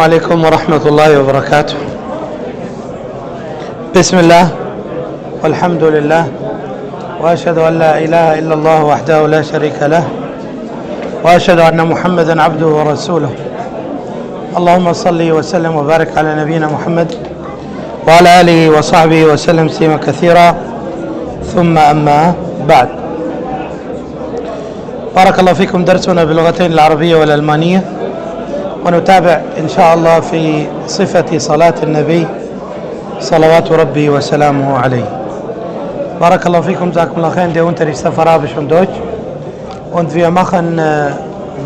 عليكم ورحمة الله وبركاته. بسم الله والحمد لله وأشهد أن لا إله إلا الله وحده لا شريك له وأشهد أن محمدا عبده ورسوله. اللهم صل وسلم وبارك على نبينا محمد وعلى آله وصحبه وسلم تسليما كثيرا. ثم أما بعد. بارك الله فيكم درسنا باللغتين العربية والألمانية. ونتابع إن شاء الله في صفة صلاة النبي صلوات ربي وسلامه عليه. بارك الله فيكم جزاكم الله خير. der Unterricht ist auf Arabisch und Deutsch und wir machen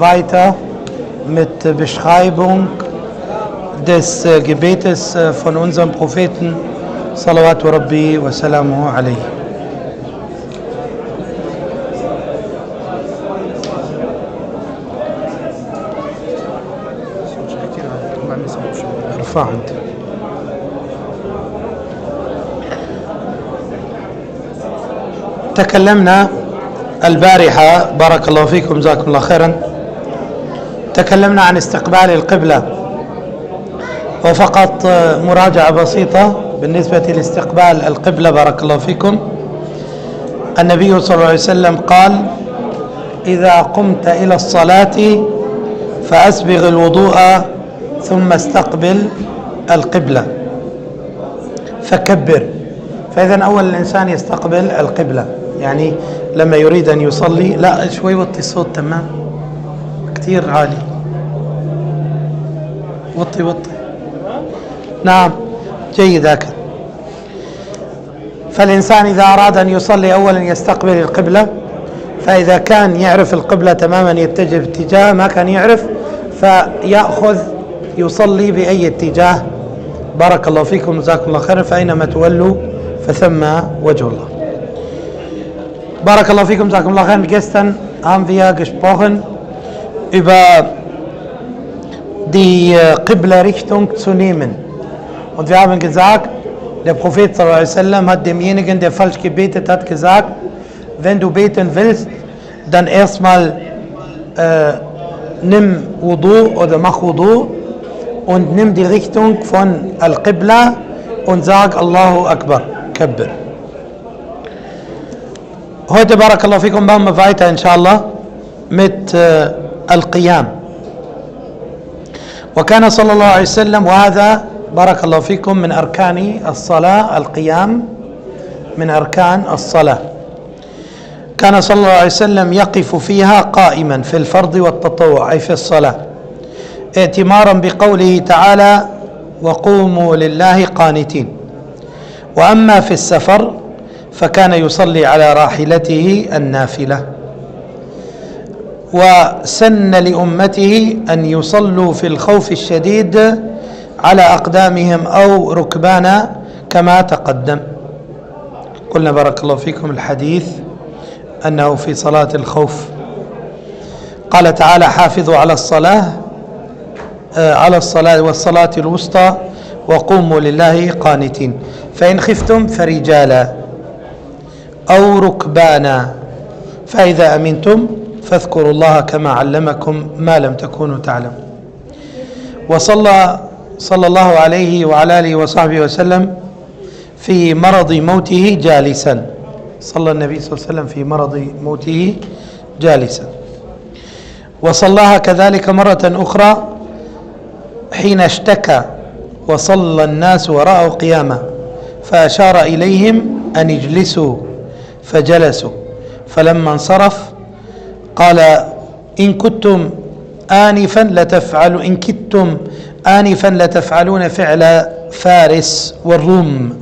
weiter mit Beschreibung des e, Gebetes von e, unserem Propheten صلوات ربي وسلامه. انت تكلمنا البارحة بارك الله فيكم جزاكم الله خيرا. تكلمنا عن استقبال القبلة وفقط مراجعة بسيطة بالنسبة لاستقبال القبلة بارك الله فيكم. النبي صلى الله عليه وسلم قال إذا قمت إلى الصلاة فأسبغ الوضوء ثم استقبل القبلة. فكبر. فإذا أول الإنسان يستقبل القبلة. يعني لما يريد أن يصلي لا شوي وطي الصوت تمام؟ كثير عالي. وطي وطي. نعم جيد هكذا. فالإنسان إذا أراد أن يصلي أولا يستقبل القبلة. فإذا كان يعرف القبلة تماما يتجه باتجاه ما كان يعرف فيأخذ يصلي بأي اتجاه. بارك الله فيكم جزاكم الله خيرا فأينما تولوا فثم وجه الله Barakallahu fikum, Jazakumullah khair. Gestern haben wir gesprochen über die Qibla-Richtung zu nehmen. Und wir haben gesagt, der Prophet sallam, hat demjenigen, der falsch gebetet hat, gesagt, wenn du beten willst, dann erstmal äh, nimm Wudu oder mach Wudu Und nimm die Richtung von Al-Qibla und sag Allahu Akbar, Kabbir. Heute, Barakallahu fikum, machen wir weiter, inshallah, mit äh, Al-Qiyam. وكان صلى الله عليه وسلم وهذا بارك الله فيكم من أركان الصلاة القيام من أركان الصلاة كان صلى الله عليه وسلم يقف فيها قائما في الفرض والتطوع أي في الصلاة ائتمارا بقوله تعالى وقوموا لله قانتين. وأما في السفر فكان يصلي على راحلته النافلة. وسن لأمته أن يصلوا في الخوف الشديد على أقدامهم أو ركبانا كما تقدم. قلنا بارك الله فيكم الحديث أنه في صلاة الخوف. قال تعالى حافظوا على الصلاة على الصلاة والصلاة الوسطى وقوموا لله قانتين. فإن خفتم فرجالا أو ركبانا فإذا أمنتم فاذكروا الله كما علمكم ما لم تكونوا تعلمون. وصلى صلى الله عليه وعلى آله وصحبه وسلم في مرض موته جالسا. صلى النبي صلى الله عليه وسلم في مرض موته جالسا. وصلاها كذلك مرة أخرى حين اشتكى وصلى الناس ورأوا قيامه فأشار إليهم أن اجلسوا فجلسوا. فلما انصرف قال إن كنتم آنفا لتفعلوا إن كدتم آنفا لتفعلون فعل فارس والروم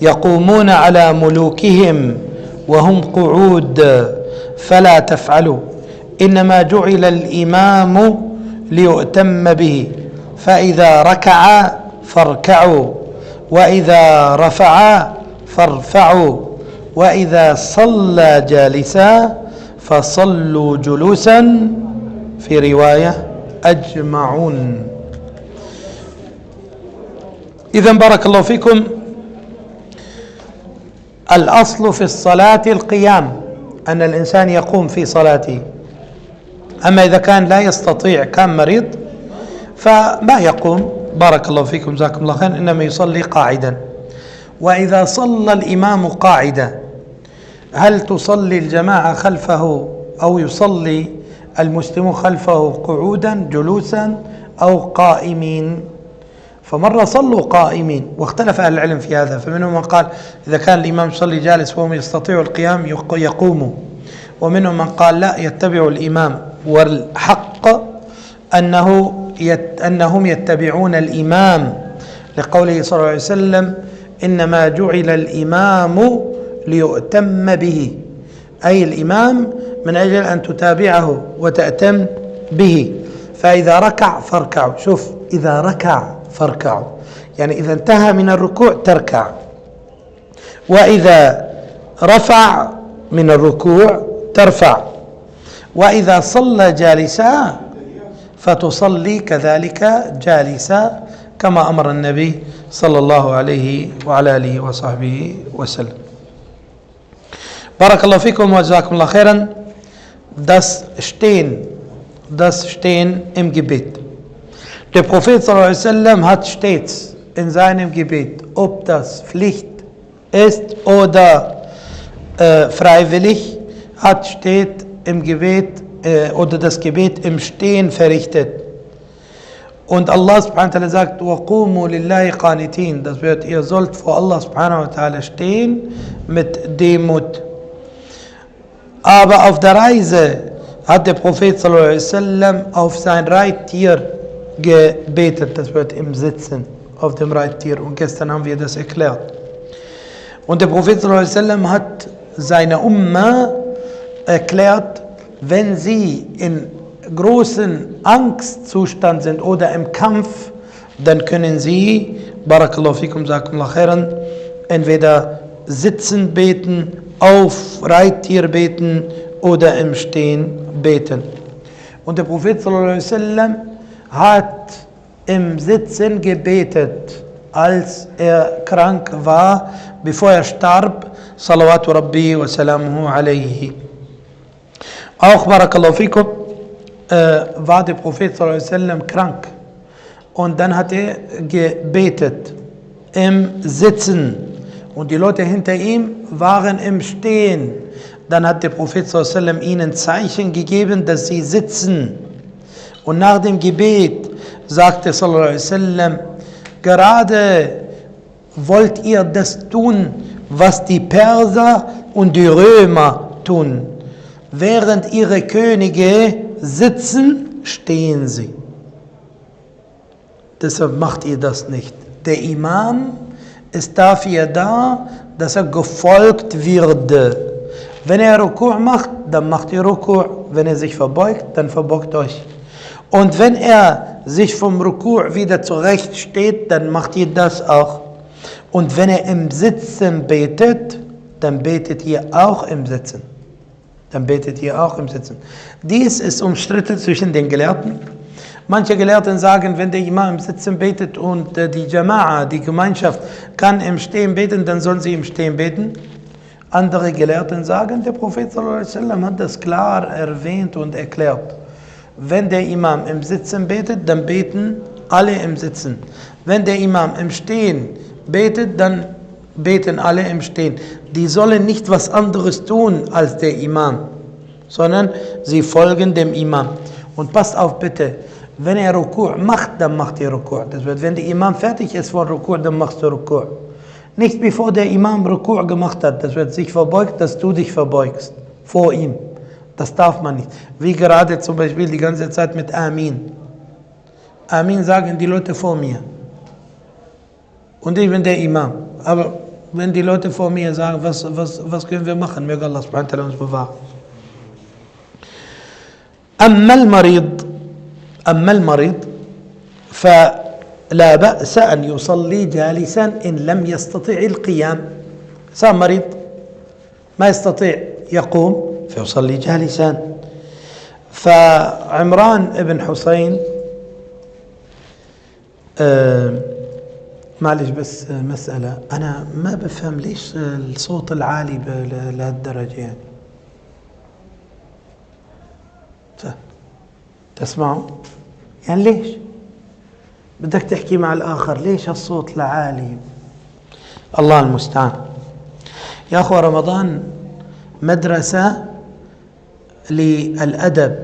يقومون على ملوكهم وهم قعود فلا تفعلوا. إنما جعل الإمام ليؤتم به. فإذا ركع فاركعوا وإذا رفع فارفعوا وإذا صلى جالسا فصلوا جلوسا في رواية أجمعون. إذا بارك الله فيكم. الأصل في الصلاة القيام أن الإنسان يقوم في صلاته. أما إذا كان لا يستطيع كان مريض فما يقوم؟ بارك الله فيكم جزاكم الله خير إنما يصلي قاعدا. وإذا صلى الإمام قاعدا هل تصلي الجماعة خلفه أو يصلي المسلم خلفه قعودا جلوسا أو قائمين؟ فمرة صلوا قائمين واختلف أهل العلم في هذا فمنهم من قال إذا كان الإمام يصلي جالس وهم يستطيعوا القيام يقوموا. ومنهم من قال لا يتبع الإمام والحق أنه يت أنهم يتبعون الإمام لقوله صلى الله عليه وسلم إنما جعل الإمام ليؤتم به. أي الإمام من أجل أن تتابعه وتأتم به. فإذا ركع فاركعوا. شوف إذا ركع فاركعوا. يعني إذا انتهى من الركوع تركع. وإذا رفع من الركوع ترفع. وإذا صلى جالسا فتصلي كذلك جالسا كما أمر النبي صلى الله عليه وعلى آله وصحبه وسلم بارك الله فيكم وجزاكم الله خيرا das Stehen das Stehen im Gebet Der Prophet sallam, hat stets in seinem Gebet, ob das Pflicht ist oder äh, freiwillig, hat steht im Gebet äh, oder das Gebet im Stehen verrichtet. Und Allah subhanahu wa ta'ala sagt, وَقُومُوا لِلَّهِ قَانِتِينَ Das wird, ihr sollt vor Allah subhanahu wa ta'ala stehen mit Demut. Aber auf der Reise hat der Prophet sallallahu alaihi wasallam auf sein Reittier gebetet, das wird im Sitzen auf dem Reittier. Und gestern haben wir das erklärt. Und der Prophet sallam, hat seine Umma erklärt, wenn sie in großen Angstzustand sind oder im Kampf, dann können sie, Barakallahu fikum, Sakumullah khairan, entweder sitzen beten, auf Reittier beten oder im Stehen beten. Und der Prophet sallam, hat im Sitzen gebetet, als er krank war, bevor er starb. Salawatu Rabbi wa salamuhu alayhi. Auch Barakallahu fikum äh, war der Prophet sallam krank und dann hat er gebetet im Sitzen und die Leute hinter ihm waren im Stehen. Dann hat der Prophet sallam ihnen Zeichen gegeben, dass sie sitzen. Und nach dem Gebet sagte wasallam, gerade wollt ihr das tun, was die Perser und die Römer tun. Während ihre Könige sitzen, stehen sie. Deshalb macht ihr das nicht. Der Imam ist dafür da, dass er gefolgt wird. Wenn er Ruku' macht, dann macht ihr Ruku'. Wenn er sich verbeugt, dann verbeugt euch. Und wenn er sich vom Ruku' wieder zurecht steht, dann macht ihr das auch. Und wenn er im Sitzen betet, dann betet ihr auch im Sitzen. Dann betet ihr auch im Sitzen. Dies ist umstritten zwischen den Gelehrten. Manche Gelehrten sagen, wenn der Imam im Sitzen betet und äh, die Jama'a, die Gemeinschaft, kann im Stehen beten, dann sollen sie im Stehen beten. Andere Gelehrten sagen, der Prophet hat das klar erwähnt und erklärt. Wenn der Imam im Sitzen betet, dann beten alle im Sitzen. Wenn der Imam im Stehen betet, dann beten alle im Stehen. Die sollen nicht was anderes tun als der Imam, sondern sie folgen dem Imam. Und passt auf bitte, wenn er Ruku' macht, dann macht ihr Ruku'. Das wird, wenn der Imam fertig ist von Ruku', dann machst du Ruku'. Nicht bevor der Imam Ruku' gemacht hat, das wird sich verbeugt, dass du dich verbeugst vor ihm. Das darf man nicht. Wie gerade zum Beispiel die ganze Zeit mit Amin. Amin sagen die Leute vor mir. Und ich bin der Imam. Aber wenn die Leute vor mir sagen, was, was, was können wir machen, möge Allah subhanahu uns bewahren. أما المريض أما المريض فلا بأس أن يصلي جالسا إن لم يستطع القيام صار مريض ما يستطيع يقوم فيصلي جالسا فعمران بن حسين آه معلش بس مسألة. أنا ما بفهم ليش الصوت العالي لهالدرجة يعني. تسمعوا؟ يعني ليش؟ بدك تحكي مع الآخر ليش الصوت لعالي الله المستعان. يا أخوة رمضان مدرسة للأدب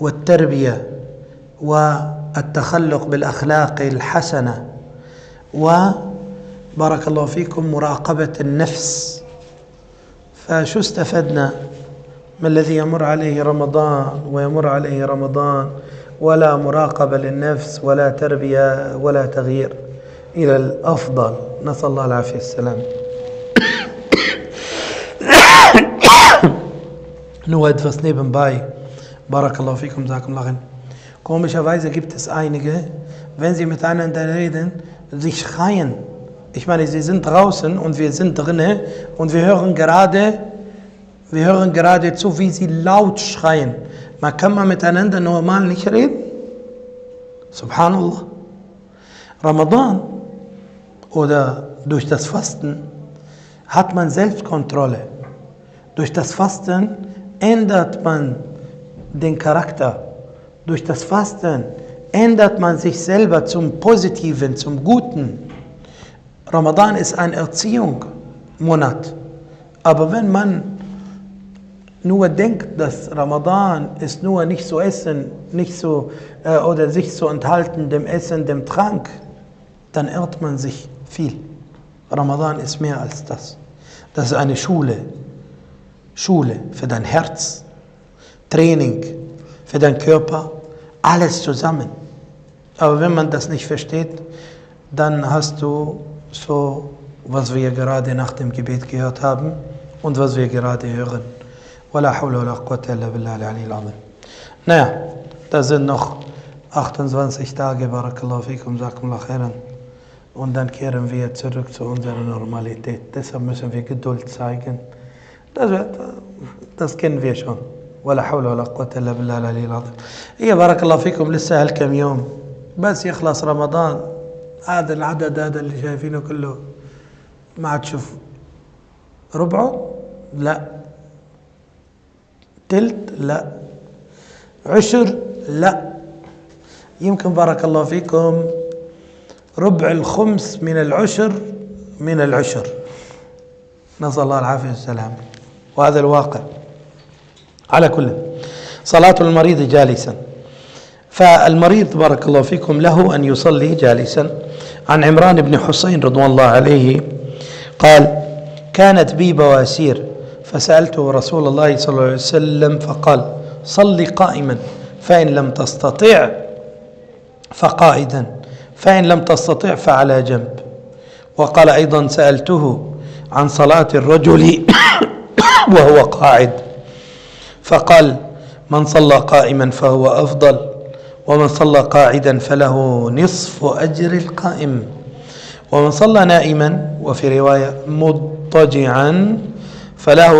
والتربية والتخلق بالأخلاق الحسنة. وبارك الله فيكم مراقبة النفس. فشو استفدنا؟ ما الذي يمر عليه رمضان ويمر عليه رمضان؟ ولا مراقبة للنفس ولا تربية ولا تغيير. إلى الأفضل. نسأل الله العافية. السلام. Nur etwas nebenbei. Barakallahu fikum, Sakumlachen. Komischerweise gibt es einige, wenn sie miteinander reden, sich schreien. Ich meine, sie sind draußen und wir sind drinnen und wir hören gerade wir hören gerade zu, wie sie laut schreien. Man kann man miteinander normal nicht reden. Subhanallah. Ramadan oder durch das Fasten hat man Selbstkontrolle. Durch das Fasten ändert man den Charakter. Durch das Fasten ändert man sich selber zum Positiven, zum Guten. Ramadan ist ein Erziehungsmonat. Aber wenn man nur denkt, dass Ramadan ist nur nicht zu essen, nicht so äh, oder sich zu enthalten dem Essen, dem Trank, dann irrt man sich viel. Ramadan ist mehr als das. Das ist eine Schule. Schule für dein Herz, Training für deinen Körper, alles zusammen. Aber wenn man das nicht versteht, dann hast du so, was wir gerade nach dem Gebet gehört haben und was wir gerade hören. ولا حول ولا قوة إلا بالله العلي العظيم Naja, da sind noch 28 Tage, Barakallahu fikum, Sakumullah khairan. Und dann kehren wir zurück zu unserer Normalität. Deshalb müssen wir Geduld zeigen. Das, das kennen wir schon. ولا حول ولا قوة إلا بالله العلي العظيم. هي بارك الله فيكم لسه هالكم يوم بس يخلص رمضان. هذا العدد هذا اللي شايفينه كله. ما عاد تشوف ربعه؟ لا. تلت؟ لا. عشر؟ لا. يمكن بارك الله فيكم. ربع الخمس من العشر من العشر. نسأل الله العافية والسلام. وهذا الواقع. على كل. صلاة المريض جالسا. فالمريض بارك الله فيكم له أن يصلي جالسا. عن عمران بن حسين رضوان الله عليه قال كانت بي بواسير. فسألته رسول الله صلى الله عليه وسلم فقال صل قائما فإن لم تستطع فقائدا فإن لم تستطع فعلى جنب. وقال أيضا سألته عن صلاة الرجل وهو قاعد. فقال من صلى قائما فهو أفضل. ومن صلى قاعدا فله نصف أجر القائم. ومن صلى نائما وفي رواية مضطجعا فله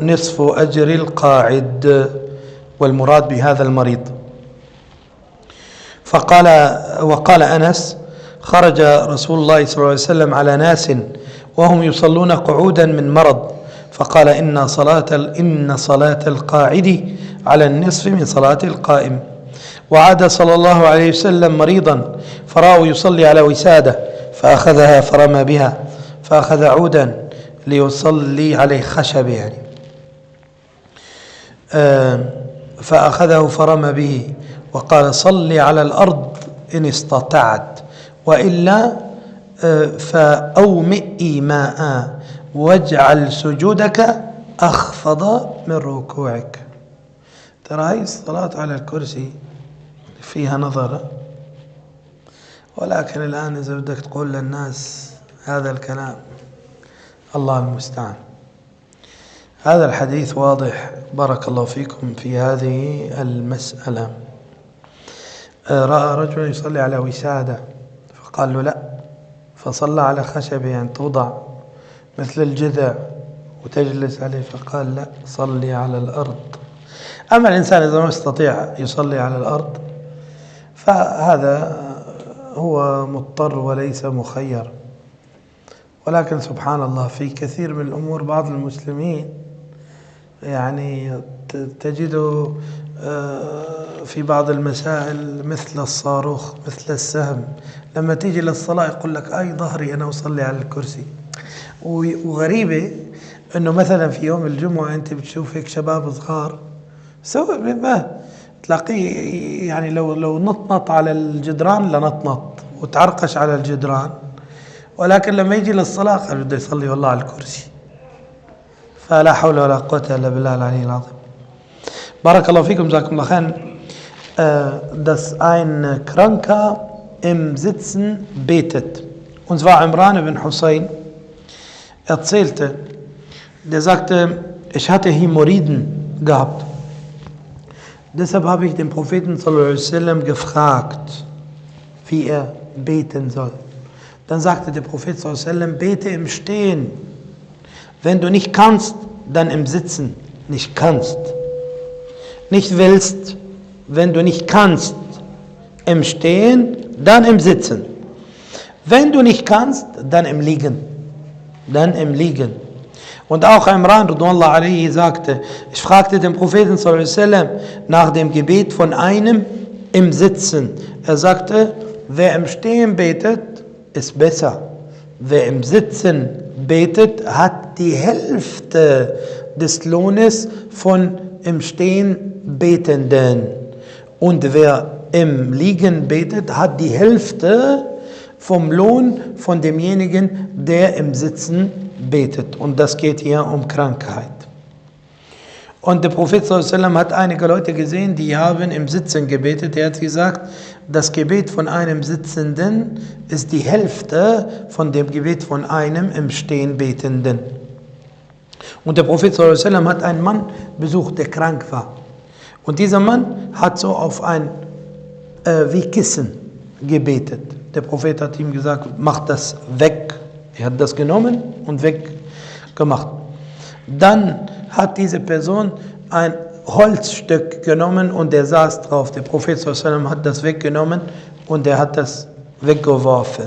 نصف أجر القاعد والمراد بهذا المريض. فقال وقال أنس خرج رسول الله صلى الله عليه وسلم على ناس وهم يصلون قعودا من مرض فقال إن صلاة إن صلاة القاعد على النصف من صلاة القائم. وعاد صلى الله عليه وسلم مريضا. فراه يصلي على وسادة فأخذها فرمى بها فأخذ عودا ليصلي عليه خشب يعني. فأخذه فرمى به وقال صلي على الأرض إن استطعت وإلا فأومئ إيماء واجعل سجودك أخفض من ركوعك. ترى هاي الصلاة على الكرسي فيها نظر. ولكن الآن إذا بدك تقول للناس هذا الكلام الله المستعان. هذا الحديث واضح. بارك الله فيكم في هذه المسألة. رأى رجلا يصلي على وسادة. فقال له لا. فصلى على خشبة يعني توضع مثل الجذع وتجلس عليه. فقال لا صلي على الأرض. أما الإنسان إذا ما يستطيع يصلي على الأرض فهذا هو مضطر وليس مخير. ولكن سبحان الله في كثير من الأمور بعض المسلمين يعني تجده آه، في بعض المسائل مثل الصاروخ مثل السهم. لما تيجي للصلاة يقول لك أي ظهري أنا أصلي على الكرسي. وغريبة أنه مثلا في يوم الجمعة أنت بتشوف هيك شباب صغار سواء ما تلاقيه يعني لو لو نطنط على الجدران لنطنط وتعرقش على الجدران. ولكن لما يجي للصلاة قال بده يصلي والله على الكرسي. فلا حول ولا قوة إلا بالله العلي العظيم. بارك الله فيكم جزاكم الله خير. dass ein Kranker im Sitzen betet. Und zwar Imran ibn Hussein erzählte, der sagte, ich hatte Hämorrhoiden gehabt. Deshalb habe ich den Propheten sallam, gefragt, wie er beten soll. Dann sagte der Prophet sallam, bete im Stehen. Wenn du nicht kannst, dann im Sitzen. Nicht kannst. Nicht willst, wenn du nicht kannst, im Stehen, dann im Sitzen. Wenn du nicht kannst, dann im Liegen. Dann im Liegen. Und auch Imran alayhi sagte, ich fragte den Propheten nach dem Gebet von einem im Sitzen. Er sagte, wer im Stehen betet, ist besser. Wer im Sitzen betet, hat die Hälfte des Lohnes von im Stehen Betenden. Und wer im Liegen betet, hat die Hälfte vom Lohn von demjenigen, der im Sitzen betet. Und das geht hier um Krankheit. Und der Prophet hat einige Leute gesehen, die haben im Sitzen gebetet. Er hat gesagt, das Gebet von einem Sitzenden ist die Hälfte von dem Gebet von einem im Stehen Betenden. Und der Prophet hat einen Mann besucht, der krank war. Und dieser Mann hat so auf ein äh, wie Kissen gebetet. Der Prophet hat ihm gesagt, mach das weg. Er hat das genommen und weggemacht. Dann hat diese Person ein Holzstück genommen und er saß drauf. Der Prophet hat das weggenommen und er hat das weggeworfen.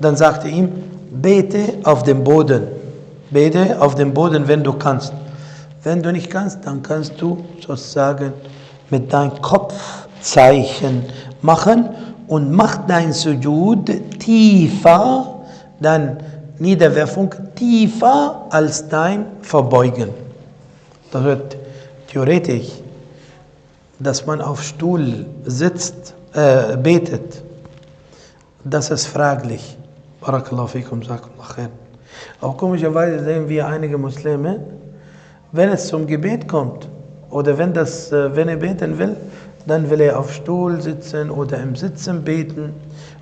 Dann sagte ihm, bete auf dem Boden. Bete auf dem Boden, wenn du kannst. Wenn du nicht kannst, dann kannst du sozusagen mit deinem Kopfzeichen machen und mach dein Sujud tiefer, dann Niederwerfung tiefer als dein Verbeugen. Das wird theoretisch, dass man auf Stuhl sitzt, äh, betet, das ist fraglich. Barakallahu fikum, sakallahu khair. Aber komischerweise sehen wir einige Muslime, wenn es zum Gebet kommt oder wenn, das, äh, wenn er beten will, dann will er auf Stuhl sitzen oder im Sitzen beten.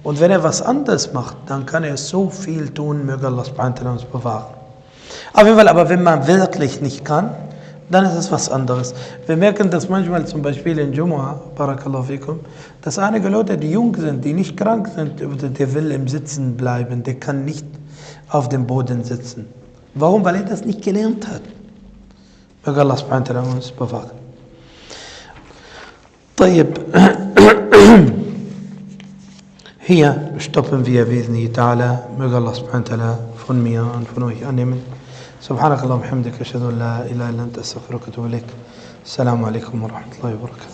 Und wenn er was anderes macht, dann kann er so viel tun, möge Allah uns bewahren. Auf jeden Fall, aber wenn man wirklich nicht kann, dann ist es was anderes. Wir merken das manchmal zum Beispiel in Jumu'ah, Barakallahu fikum, dass einige Leute, die jung sind, die nicht krank sind, der will im Sitzen bleiben, der kann nicht auf dem Boden sitzen. Warum? Weil er das nicht gelernt hat. Möge Allah uns bewahren. طيب hier stoppen wir بإذنه تعالى. möge Allah سبحانه وتعالى von mir und von euch annehmen سبحانك اللهم وبحمدك أشهد أن لا إله إلا أنت أستغفرك وأتوب إليك. السلام عليكم ورحمة الله وبركاته.